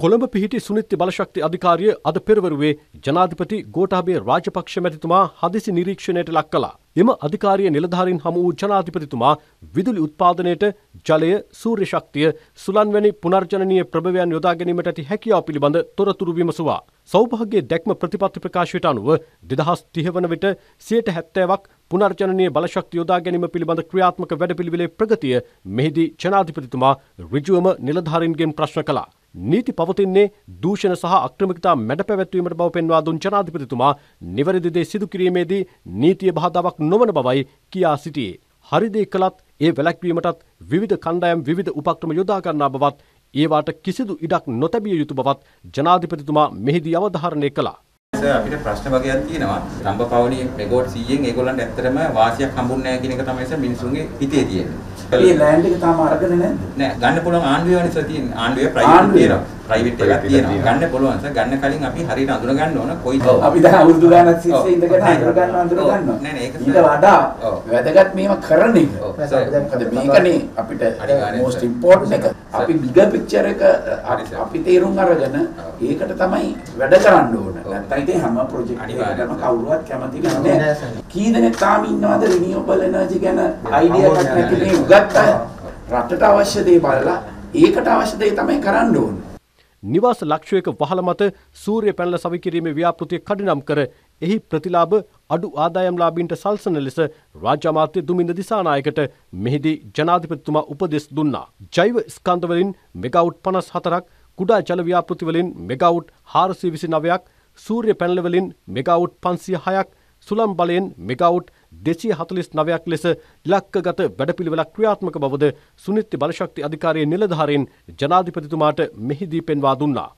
කොළඹ පිහිටි සුනිත්‍ය බලශක්ති අධිකාරිය අද පෙරවරුවේ ජනාධිපති ගෝටාබේ රාජපක්ෂ මැතිතුමා හදිසි නිරීක්ෂණයට ලක් කලා. එම අධිකාරිය නිලධාරින් හමු වූ ජනාධිපතිතුමා විදුලි උත්පාදනයට ජලය සූර්ය ශක්තිය සුලන්වැනි පුනර්ජනනීය ප්‍රභවයන් යොදා ගැනීමට ඇති හැකියාව පිළිබඳ තොරතුරු විමසුවා. සෞභාග්‍ය දැක්ම ප්‍රතිපත්ති ප්‍රකාශයට අනුව දෙදහස් තිහ වන විට සියයට හැත්තෑවක් පුනර්ජනනීය බලශක්ති යොදා ගැනීම පිළිබඳ ක්‍රියාත්මක වැඩපිළිවෙලේ ප්‍රගතිය මෙහිදී ජනාධිපතිතුමා ඍජුවම නිලධාරීන්ගෙන් ප්‍රශ්න කළා. නීති පවතින්නේ දූෂණ සහ අක්‍රමිකතා මැඩ පැවැත්වීමට බව පෙන්වා දුන් ජනාධිපතිතුමා නිවැරදි දේ සිදු කිරීමේදී නීතිය බාධාවක් නොවන බවයි කියා සිටියේ. හරිදේ කළත් ඒ වැළැක්වීමටත් විවිධ කණ්ඩායම් විවිධ උපක්‍රම යොදා ගන්නා බවත් ඒවාට කිසිදු ඉඩක් නොතැබිය යුතු බවත් ජනාධිපතිතුමා මෙහිදී අවධාරණය කළා. අපිට ප්‍රශ්න වගේක් තියෙනවා රම්බපවණි මෙගෝට් 100න් ඒගොල්ලන්ට ඇත්තටම වාසියක් හම්බුන්නේ නැහැ කියන එක තමයි සර් මිනිසුන්ගේ හිතේ තියෙන්නේ. මේ ලෑන්ඩ් එක තාම අරගෙන නැද්ද? නෑ ගන්න පුළුවන් ආණ්ඩුවේ වනිසලා තියෙන ආණ්ඩුවේ ප්‍රයිවට් තියෙනවා. ප්‍රයිවට් එකක් තියෙනවා. ගන්න පුළුවන් සර් ගන්න කලින් අපි හරියට අඳුන ගන්න ඕන කොයි අපි දැන් අවුරුදු ගානක් තිස්සේ ඉඳගෙන අඳුර ගන්න අඳුර ගන්නවා. නෑ නෑ ඒක ඊට වඩා වැදගත් මේව කරන එක. මොකද මේකනේ අපිට most important එක. අපි bigger picture එක අපි තේරුම් අරගෙන ඒකට තමයි වැඩ කරන්න ඕන. නැත්නම් ඉතින් හැම ප්‍රොජෙක්ට් එකකටම කවුරුවත් කැමති නැහැ. කී දෙනෙක් තාම ඉන්නවද renewable energy ගැන අයිඩියා එකක් නැති මේ උගත් අය? රටට අවශ්‍ය දේ බලලා ඒකට අවශ්‍ය දේ තමයි කරන්න ඕනේ. නිවාස ලක්ෂයක වහල මත සූර්ය පැනල සවිකිරීමේ ව්‍යාපෘතිය කඩිනම් කර එහි ප්‍රතිලාභ අඩු ආදායම්ලාබීන්ට සල්සන ලෙස රාජ්‍යමාත්‍ය දුමින්ද දිසානායකට මෙහිදී ජනාධිපතිතුමා උපදෙස් දුන්නා. ජෛව ස්කන්ධවලින් මෙගවුට් පනස් හතරක් කුඩා ජල ව්‍යාපෘතිවලින් මෙගවුට් හාරසී විසි නවයක් සූර්ය පැනලවලින් මෙගවුට් පන්සිය හයක් සුළම් බලයෙන් මෙගවුට් දෙසිය හතුලිස් නවයක් ලෙස ඉලක්කගත වැඩපිළිවෙලක් ක්‍රියාත්මක බවද සුනිත්‍ය බලශක්ති අධිකාරය නිලධාරයෙන් ජනාධිපතිතුමාට මෙහිදී පෙන්වා දුන්නා.